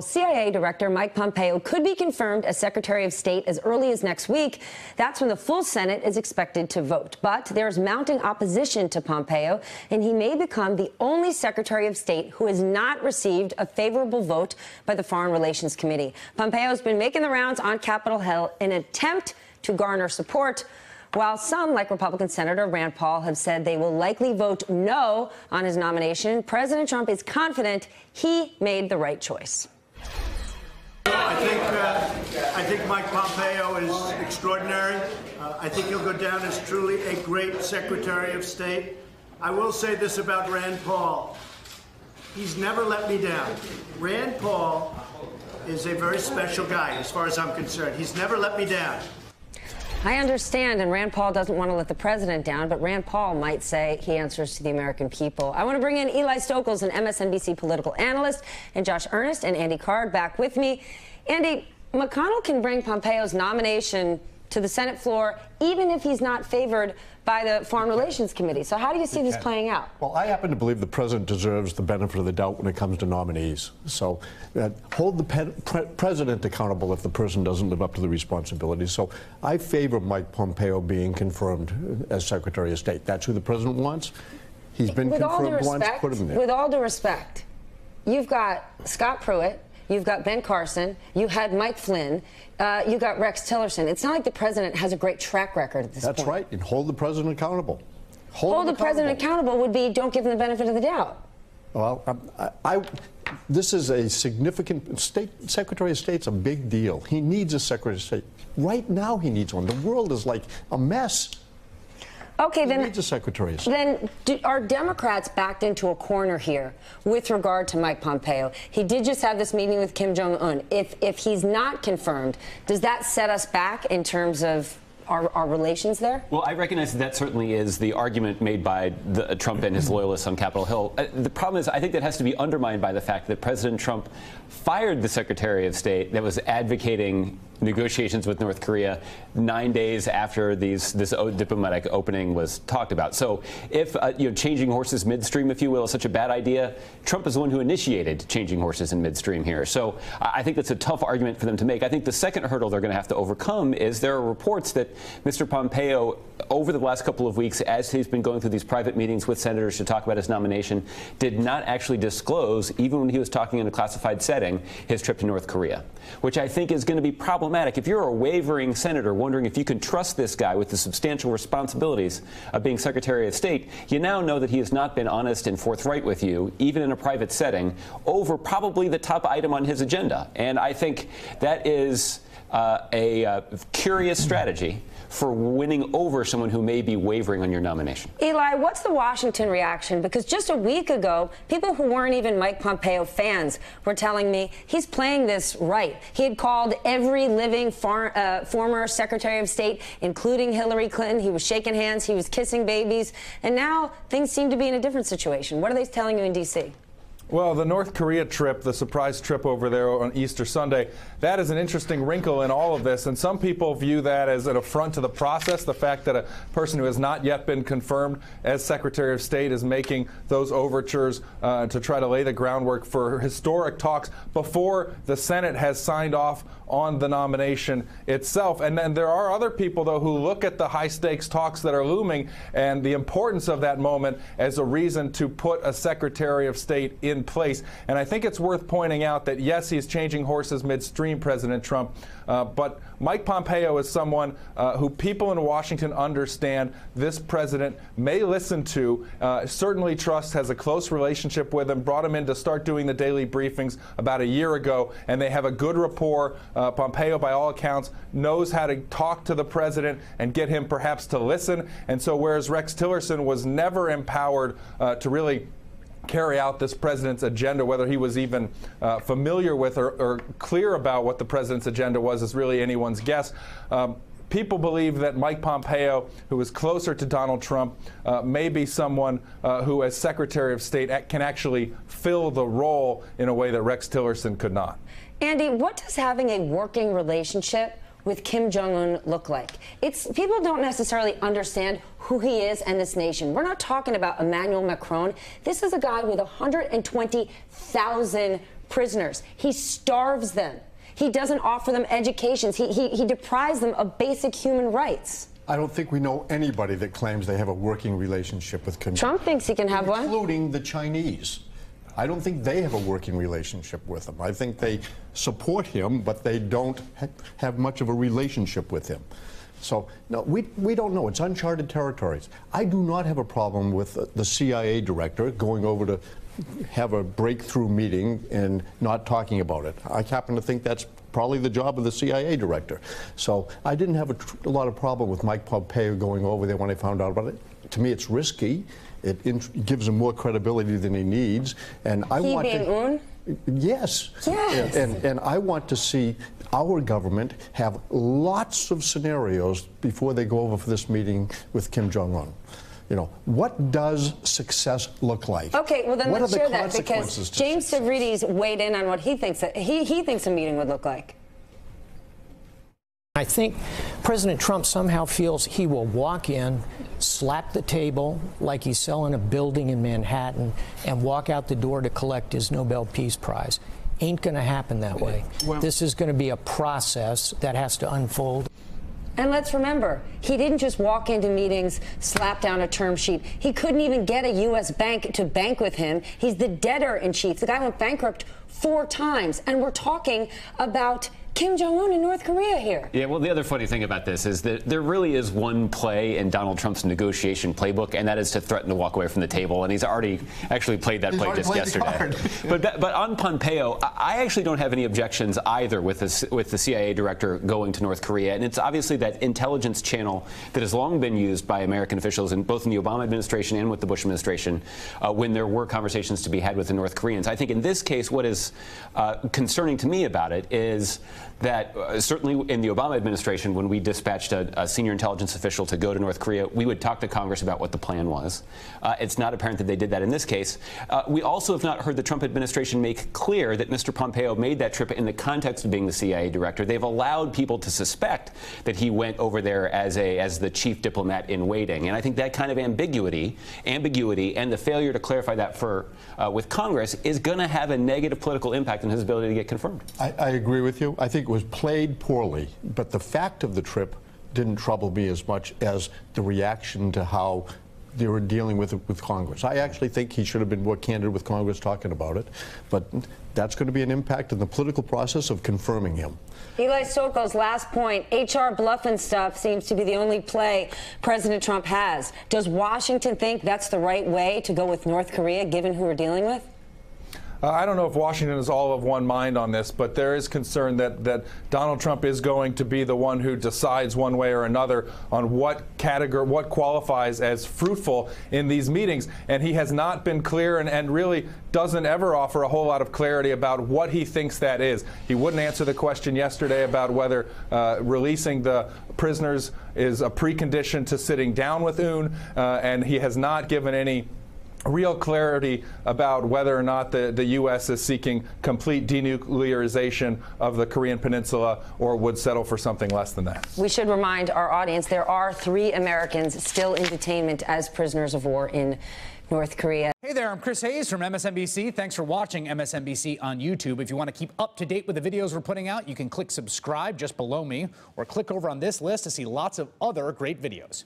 CIA Director Mike Pompeo could be confirmed as Secretary of State as early as next week. That's when the full Senate is expected to vote. But there's mounting opposition to Pompeo, and he may become the only Secretary of State who has not received a favorable vote by the Foreign Relations Committee. Pompeo has been making the rounds on Capitol Hill in an attempt to garner support. While some, like Republican Senator Rand Paul, have said they will likely vote no on his nomination, President Trump is confident he made the right choice. I think uh, I think Mike Pompeo is extraordinary. Uh, I think he'll go down as truly a great Secretary of State. I will say this about Rand Paul. He's never let me down. Rand Paul is a very special guy as far as I'm concerned. He's never let me down. I understand, and Rand Paul doesn't want to let the president down, but Rand Paul might say he answers to the American people. I want to bring in Eli Stokols, an MSNBC political analyst, and Josh Earnest and Andy Card back with me. Andy, McConnell can bring Pompeo's nomination to the Senate floor, even if he's not favored by the Foreign Relations Committee. So, how do you see this playing out? Well, I happen to believe the president deserves the benefit of the doubt when it comes to nominees. So, uh, hold the pre president accountable if the person doesn't live up to the responsibilities. So, I favor Mike Pompeo being confirmed as Secretary of State. That's who the president wants. He's been with confirmed respect, once. Put him there. With all due respect, you've got Scott Pruitt You've got Ben Carson. You had Mike Flynn. Uh, you got Rex Tillerson. It's not like the president has a great track record at this That's point. right. And hold the president accountable. Hold, hold the accountable. president accountable would be don't give him the benefit of the doubt. Well, I, I, this is a significant state secretary of state's a big deal. He needs a secretary of state right now. He needs one. The world is like a mess. Okay, he then. Needs a secretary Then do, are Democrats backed into a corner here with regard to Mike Pompeo? He did just have this meeting with Kim Jong Un. If if he's not confirmed, does that set us back in terms of our, our, relations there? Well, I recognize that, that certainly is the argument made by the, uh, Trump and his loyalists on Capitol Hill. Uh, the problem is, I think that has to be undermined by the fact that President Trump fired the Secretary of State that was advocating negotiations with North Korea nine days after these this diplomatic opening was talked about. So if uh, you know changing horses midstream, if you will, is such a bad idea, Trump is the one who initiated changing horses in midstream here. So I think that's a tough argument for them to make. I think the second hurdle they're going to have to overcome is there are reports that Mr. Pompeo, over the last couple of weeks, as he's been going through these private meetings with senators to talk about his nomination, did not actually disclose, even when he was talking in a classified setting, his trip to North Korea, which I think is going to be problematic. If you're a wavering senator wondering if you can trust this guy with the substantial responsibilities of being Secretary of State, you now know that he has not been honest and forthright with you, even in a private setting, over probably the top item on his agenda. And I think that is uh, a uh, curious strategy for winning over someone who may be wavering on your nomination. Eli, what's the Washington reaction? Because just a week ago, people who weren't even Mike Pompeo fans were telling me he's playing this right. He had called every living far, uh, former Secretary of State, including Hillary Clinton. He was shaking hands, he was kissing babies, and now things seem to be in a different situation. What are they telling you in D.C.? Well, the North Korea trip, the surprise trip over there on Easter Sunday, that is an interesting wrinkle in all of this. And some people view that as an affront to the process, the fact that a person who has not yet been confirmed as Secretary of State is making those overtures uh, to try to lay the groundwork for historic talks before the Senate has signed off on the nomination itself. And then there are other people, though, who look at the high stakes talks that are looming and the importance of that moment as a reason to put a Secretary of State in place. And I think it's worth pointing out that, yes, he's changing horses midstream, President Trump, uh, but Mike Pompeo is someone uh, who people in Washington understand this president may listen to, uh, certainly trust, has a close relationship with him, brought him in to start doing the daily briefings about a year ago, and they have a good rapport. Uh, Pompeo, by all accounts, knows how to talk to the president and get him perhaps to listen. And so, whereas Rex Tillerson was never empowered uh, to really carry out this president's agenda. Whether he was even uh, familiar with or, or, clear about what the president's agenda was is really anyone's guess. Um, people believe that Mike Pompeo, who is closer to Donald Trump, uh, may be someone uh, who, as Secretary of State, can actually fill the role in a way that Rex Tillerson could not. Andy, what does having a working relationship with Kim Jong Un look like? It's people don't necessarily understand who he is and this nation. We're not talking about Emmanuel Macron. This is a guy with 120,000 prisoners. He starves them. He doesn't offer them educations. He, he, he deprives them of basic human rights. I don't think we know anybody that claims they have a working relationship with Kim. Trump thinks he can have one. including the Chinese. I don't think they have a working relationship with him. I think they support him, but they don't ha- have much of a relationship with him. So, no, we, we don't know. It's uncharted territories. I do not have a problem with the- the CIA director going over to have a breakthrough meeting and not talking about it. I happen to think that's probably the job of the CIA director. So I didn't have a, a lot of problem with Mike Pompeo going over there when I found out about it. To me, it's risky. It int- gives him more credibility than he needs, and I He want being to. Un? Yes. Yes. And, and I want to see our government have lots of scenarios before they go over for this meeting with Kim Jong Un. You know, what does success look like? Okay, well then what let's are the share that because consequences James success? Stavridis weighed in on what he thinks that he, he thinks a meeting would look like. I think President Trump somehow feels he will walk in, slap the table like he's selling a building in Manhattan, and walk out the door to collect his Nobel Peace Prize. Ain't going to happen that way. this is going to be a process that has to unfold. And let's remember, he didn't just walk into meetings, slap down a term sheet. He couldn't even get a U.S. bank to bank with him. He's the debtor in chief. The guy went bankrupt four times. And we're talking about Kim Jong un in North Korea here. Yeah, well, the other funny thing about this is that there really is one play in Donald Trump's negotiation playbook, and that is to threaten to walk away from the table. And he's already actually played that He's play just yesterday. but that, but on Pompeo, I I actually don't have any objections either with this, with the CIA director going to North Korea, and it's obviously that intelligence channel that has long been used by American officials, in both in the Obama administration and with the Bush administration, uh, when there were conversations to be had with the North Koreans. I think in this case, what is uh, concerning to me about it is that uh, certainly in the Obama administration, when we dispatched a, a, senior intelligence official to go to North Korea, we would talk to Congress about what the plan was. Uh, it's not apparent that they did that in this case. Uh, we also have not heard the Trump administration make clear that Mr. Pompeo made that trip in the context of being the CIA director. They've allowed people to suspect that he went over there as a as the chief diplomat in waiting, and I think that kind of ambiguity, ambiguity, and the failure to clarify that for uh, with Congress is going to have a negative political impact on his ability to get confirmed. I, I agree with you. I think it was played poorly, but the fact of the trip didn't trouble me as much as the reaction to how they were dealing with it with Congress. I actually think he should have been more candid with Congress talking about it, but that's going to be an impact in the political process of confirming him. Eli Stokols last point HR bluffing stuff seems to be the only play President Trump has. Does Washington think that's the right way to go with North Korea, given who we're dealing with? Uh, I don't know if Washington is all of one mind on this, but there is concern that, that Donald Trump is going to be the one who decides one way or another on what category, what qualifies as fruitful in these meetings. And he has not been clear and, and really doesn't ever offer a whole lot of clarity about what he thinks that is. He wouldn't answer the question yesterday about whether uh, releasing the prisoners is a precondition to sitting down with Un, uh, and he has not given any real clarity about whether or not the, the U.S. is seeking complete denuclearization of the Korean Peninsula or would settle for something less than that. We should remind our audience there are three Americans still in detainment as prisoners of war in North Korea. Hey there, I'm Chris Hayes from MSNBC. Thanks for watching MSNBC on YouTube. If you want to keep up to date with the videos we're putting out, you can click subscribe just below me or click over on this list to see lots of other great videos.